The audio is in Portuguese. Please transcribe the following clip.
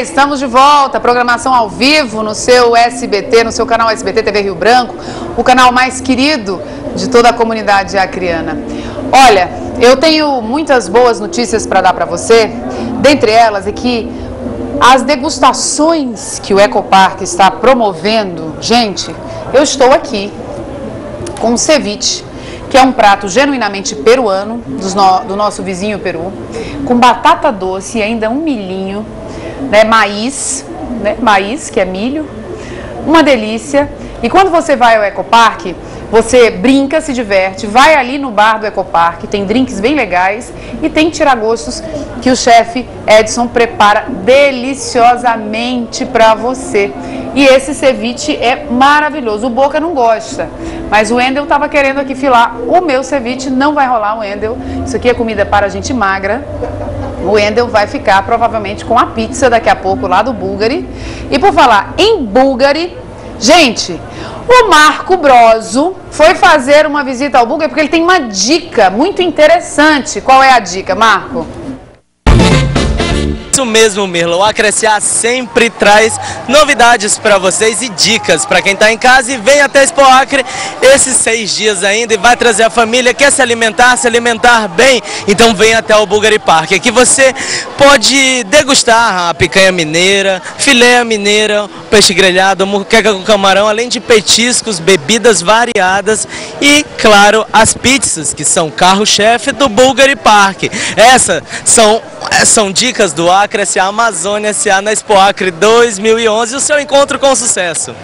estamos de volta, programação ao vivo no seu SBT, no seu canal SBT TV Rio Branco, o canal mais querido de toda a comunidade acriana. Olha, eu tenho muitas boas notícias para dar para você, dentre elas é que as degustações que o Ecopark está promovendo, gente, eu estou aqui com o ceviche, que é um prato genuinamente peruano, no, do nosso vizinho Peru, com batata doce e ainda um milhinho, né, maíz, né, maíz, que é milho, uma delícia. E quando você vai ao Ecopark, você brinca, se diverte, vai ali no bar do Ecopark, tem drinks bem legais e tem tiragostos que o chefe Edson prepara deliciosamente para você. E esse ceviche é maravilhoso. O Boca não gosta, mas o Endel estava querendo aqui filar o meu ceviche, não vai rolar o Endel. Isso aqui é comida para gente magra. O Endel vai ficar provavelmente com a pizza daqui a pouco lá do Bulgari. E por falar em Bulgari, gente, o Marco Broso foi fazer uma visita ao Bulgari porque ele tem uma dica muito interessante. Qual é a dica, Marco? Isso mesmo, Mirlo. O Acresciar sempre traz novidades para vocês e dicas para quem está em casa e vem até Expo Acre esses seis dias ainda e vai trazer a família, quer se alimentar, se alimentar bem, então vem até o Bulgari Park. Aqui você pode degustar a picanha mineira, filé mineira, peixe grelhado, muqueca com camarão, além de petiscos, bebidas variadas e, claro, as pizzas, que são carro-chefe do Bulgari Park. Essas são, são dicas do Acre Acre SA, Amazônia SA na Expo Acre 2011 o seu encontro com sucesso.